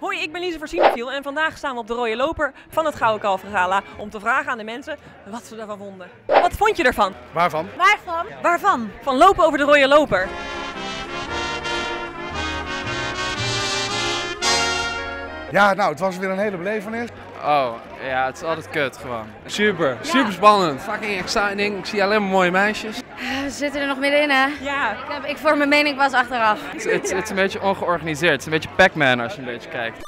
Hoi, ik ben Lise Versieneviel en vandaag staan we op de rode loper van het Gouden Kalver Gala om te vragen aan de mensen wat ze ervan vonden. Wat vond je ervan? Waarvan? Waarvan? Waarvan? Van lopen over de rode loper. Ja, nou, het was weer een hele belevenis. Oh, ja, het is altijd kut gewoon. Super, super spannend. Fucking exciting. Ik zie alleen maar mooie meisjes. We zitten er nog middenin, hè? Ja. Ik, heb, ik vorm mijn mening pas achteraf. Het is- een beetje ongeorganiseerd. Het is een beetje Pac-Man als je een beetje kijkt.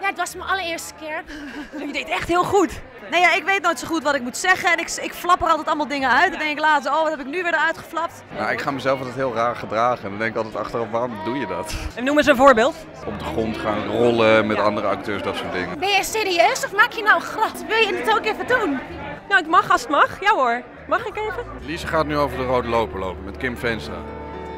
Ja, het was mijn allereerste keer. Je deed echt heel goed. Nee, ja, ik weet nooit zo goed wat ik moet zeggen en ik, ik flapper altijd allemaal dingen uit. Dan denk ik later, oh, wat heb ik nu weer eruit geflapt? Nou, ik ga mezelf altijd heel raar gedragen. En dan denk ik altijd achteraf, waarom doe je dat? En noem eens een voorbeeld. Op de grond gaan rollen met andere acteurs, dat soort dingen. Ben je serieus of maak je nou grap? Wil je het ook even doen? Nou, het mag als het mag. Ja hoor. Mag ik even? Lise gaat nu over de rode loper lopen met Kim Veenstra.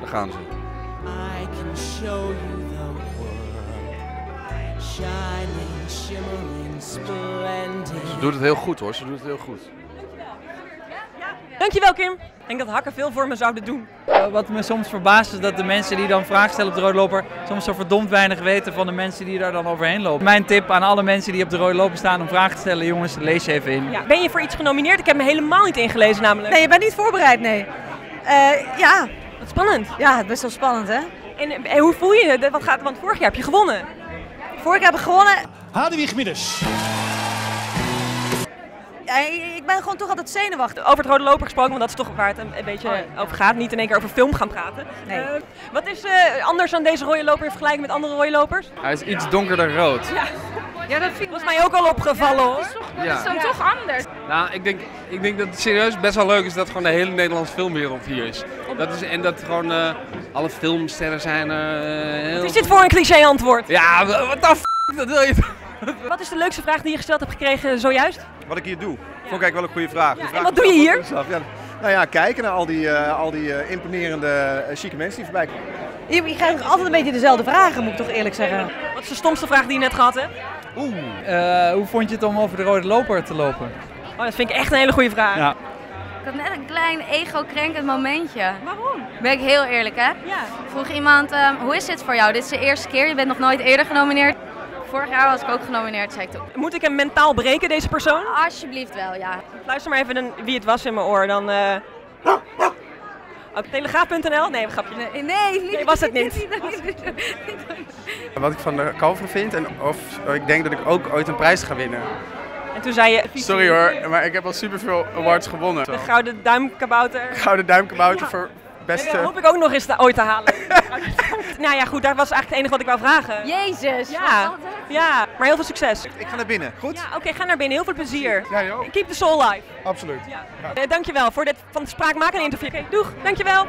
Daar gaan ze. I can show you the world, shining, shimmering, splendid. Ze doet het heel goed hoor, ze doet het heel goed. Dankjewel Kim. Ik denk dat hakken veel voor me zouden doen. Eh, Wat me soms verbaast is dat de mensen die dan vragen stellen op de rode loper soms zo verdomd weinig weten van de mensen die daar dan overheen lopen. Mijn tip aan alle mensen die op de rode loper staan om vragen te stellen, jongens, lees je even in. Ja. Ben je voor iets genomineerd? Ik heb me helemaal niet ingelezen namelijk. Nee, je bent niet voorbereid, nee. Eh, ja. Wat spannend. ja, best wel spannend, hè? En, en hoe voel je het? Wat gaat, want vorig jaar heb je gewonnen. Vorig jaar heb ik gewonnen. Hadewig Midders. Ja, ik ik ben gewoon toch altijd zenuwachtig. Over het rode loper gesproken, want dat is toch waar het een, een beetje Oh, over gaat. Niet in één keer over film gaan praten. Nee. Eh, wat is eh, anders dan deze rode loper in vergelijking met andere rode lopers? Hij is iets donkerder rood. Ja, dat was mij ook al opgevallen hoor. Ja. dan toch anders. Nou, ik denk, ik denk dat het serieus best wel leuk is dat gewoon de hele Nederlandse filmwereld hier is. Dat is en dat gewoon eh, alle filmsterren zijn. eh, heel... Wat is dit voor een cliché antwoord? Ja, wat de f dat wil je toch? Wat is de leukste vraag die je gesteld hebt gekregen zojuist? Wat ik hier doe, vond ik eigenlijk wel een goede vraag. En wat doe je hier? Ja, nou ja, kijken naar al die, eh, al die eh, imponerende, eh, chique mensen die voorbij komen. Je, je krijgt altijd een beetje dezelfde vragen, moet ik toch eerlijk zeggen. Wat is de stomste vraag die je net gehad hebt? Eh, hoe vond je het om over de rode loper te lopen? Oh, dat vind ik echt een hele goede vraag. Ja. Ik had net een klein ego-krenkend momentje. Waarom? Ben ik heel eerlijk, hè? Ja. Vroeg iemand, ehm, hoe is dit voor jou? Dit is de eerste keer, je bent nog nooit eerder genomineerd. Vorig jaar was ik ook genomineerd, zei ik toen. Moet ik hem mentaal breken, deze persoon? Alsjeblieft wel, ja. Luister maar even een, wie het was in mijn oor. Dan. eh op telegraaf.nl? Nee, een grapje. Nee, nee, Nee, was het niet. Wat ik van de cover vind en of ik denk dat ik ook ooit een prijs ga winnen. En toen zei je. Sorry hoor, maar ik heb al superveel awards gewonnen. De gouden duimkabouter. Gouden duimkabouter Ja. voor beste... dat hoop ik ook nog eens te, ooit te halen. nou ja, goed, dat was eigenlijk het enige wat ik wou vragen. Jezus. Ja, ja, maar heel veel succes. Ik ga naar binnen, goed? Ja, oké, ga naar binnen. Heel veel plezier. Jij ook? Keep the soul alive. Absoluut. Ja. Eh, dankjewel voor dit van het spraakmakende interview. Oké, doeg, dankjewel.